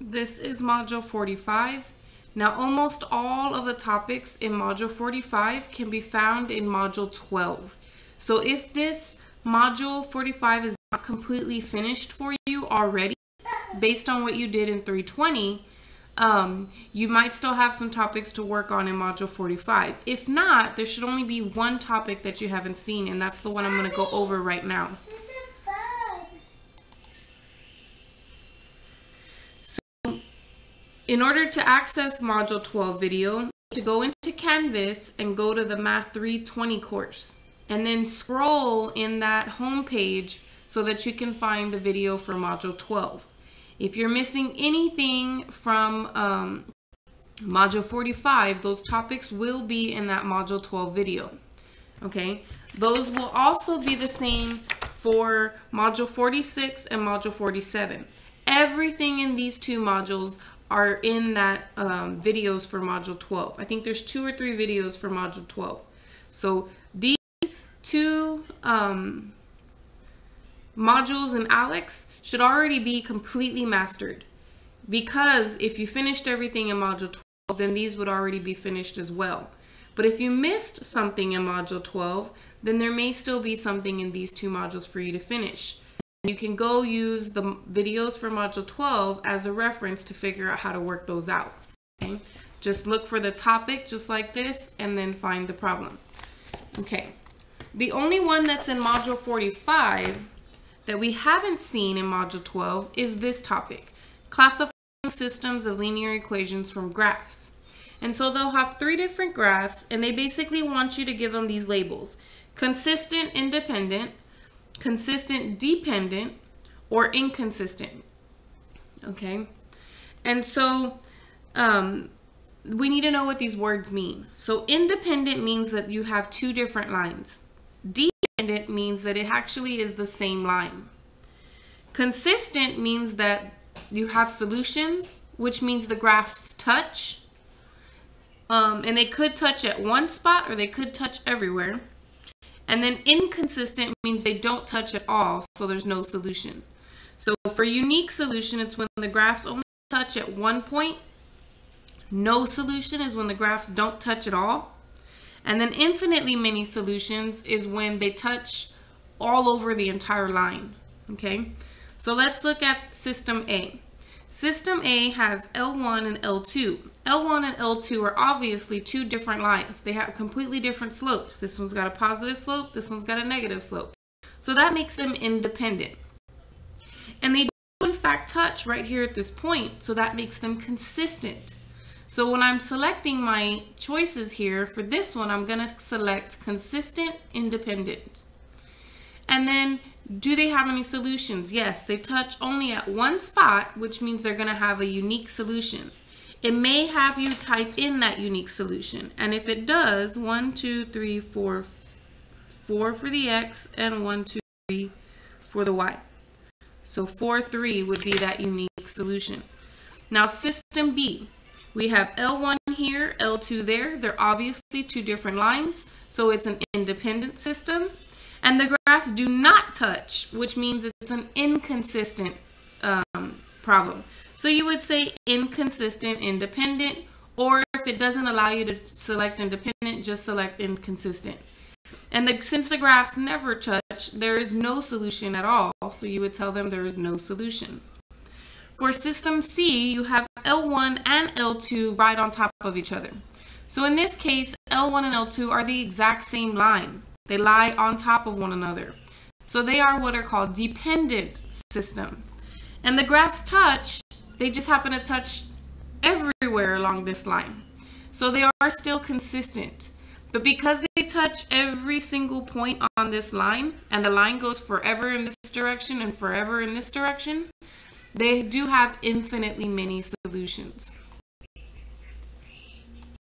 This is Module 45. Now, almost all of the topics in Module 45 can be found in Module 12. So if this Module 45 is not completely finished for you already, based on what you did in 320, um, you might still have some topics to work on in Module 45. If not, there should only be one topic that you haven't seen, and that's the one I'm going to go over right now. In order to access Module 12 video, to go into Canvas and go to the Math 320 course and then scroll in that home page so that you can find the video for Module 12. If you're missing anything from um, Module 45, those topics will be in that Module 12 video. Okay, those will also be the same for Module 46 and Module 47. Everything in these two modules are in that um, videos for module 12. I think there's two or three videos for module 12. So these two um, modules in ALEKS should already be completely mastered because if you finished everything in module 12, then these would already be finished as well. But if you missed something in module 12, then there may still be something in these two modules for you to finish. You can go use the videos for Module 12 as a reference to figure out how to work those out. Okay? Just look for the topic just like this and then find the problem. Okay. The only one that's in Module 45 that we haven't seen in Module 12 is this topic, classifying systems of linear equations from graphs. And so they'll have three different graphs and they basically want you to give them these labels. Consistent, independent, consistent dependent, or inconsistent. Okay? And so um, we need to know what these words mean. So independent means that you have two different lines. Dependent means that it actually is the same line. Consistent means that you have solutions, which means the graphs touch. Um, and they could touch at one spot or they could touch everywhere. And then inconsistent means they don't touch at all, so there's no solution. So for unique solution, it's when the graphs only touch at one point. No solution is when the graphs don't touch at all. And then infinitely many solutions is when they touch all over the entire line. Okay, so let's look at system A. System A has L1 and L2. L1 and L2 are obviously two different lines. They have completely different slopes. This one's got a positive slope, this one's got a negative slope. So that makes them independent. And they do in fact touch right here at this point, so that makes them consistent. So when I'm selecting my choices here, for this one, I'm going to select consistent, independent. And then do they have any solutions? Yes, they touch only at one spot, which means they're going to have a unique solution. It may have you type in that unique solution. And if it does, one, two, three, four, four for the x, and one, two, three for the y. So 4, 3 would be that unique solution. Now system B, we have L1 here, L2 there. They're obviously two different lines, so it's an independent system. And the graphs do not touch, which means it's an inconsistent um, problem. So you would say inconsistent, independent, or if it doesn't allow you to select independent, just select inconsistent. And the, since the graphs never touch, there is no solution at all. So you would tell them there is no solution. For system C, you have L1 and L2 right on top of each other. So in this case, L1 and L2 are the exact same line. They lie on top of one another. So they are what are called dependent system. And the graphs touch, they just happen to touch everywhere along this line. So they are still consistent. But because they touch every single point on this line, and the line goes forever in this direction and forever in this direction, they do have infinitely many solutions.